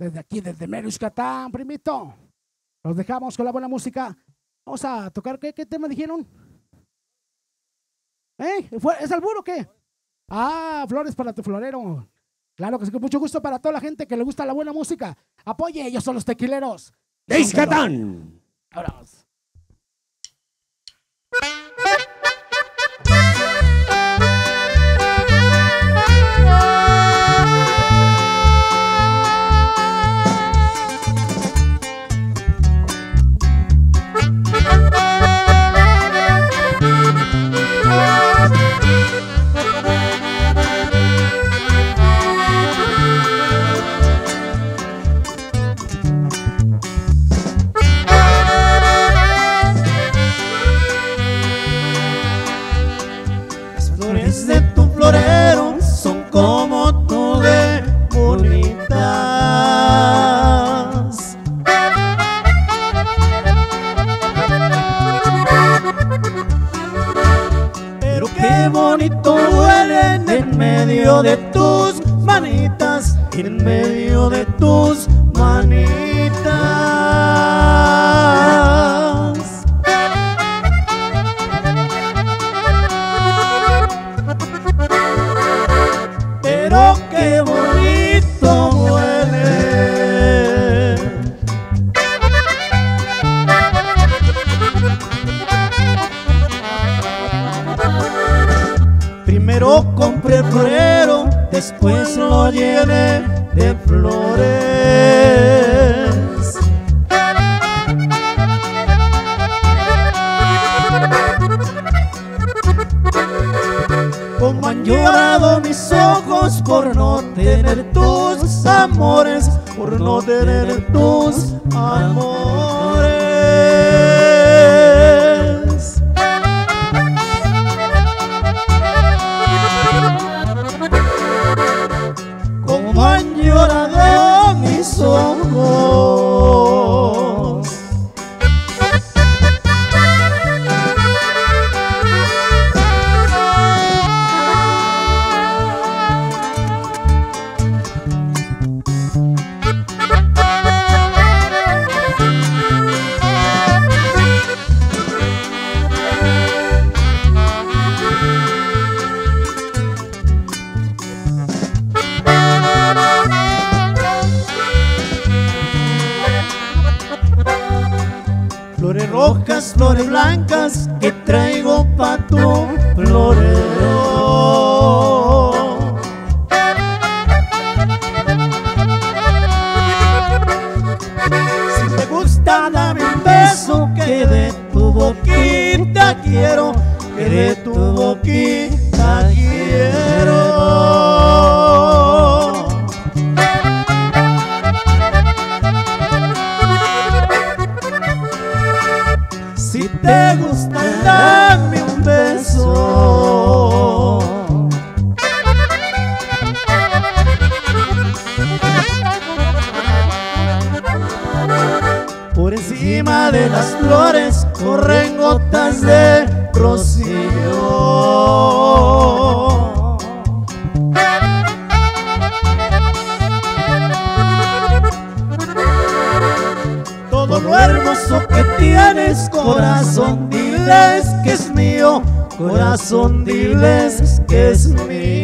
Desde aquí, desde Mero Yucatán, primito. Los dejamos con la buena música. Vamos a tocar, ¿qué, qué tema dijeron? ¿Eh? ¿Fue- ¿Es albur o qué? Ah, flores para tu florero. Claro que sí, con mucho gusto para toda la gente que le gusta la buena música. Apoye, ellos son los tequileros. ¡De Izcatán! Flores de tu florero son como tú de bonitas. Pero qué bonito huelen en medio de tus manitas, en medio de tus lo llené de flores. Como han llorado mis ojos por no tener tus amores, por no tener tus amores. Flores rojas, flores blancas que traigo pa' tu florero. De las flores corren gotas de rocío. todo lo hermoso que tienes, corazón, diles que es mío, corazón, diles que es mío.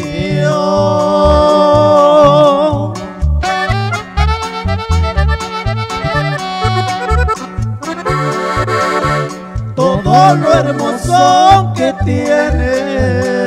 Lo hermoso que tienes.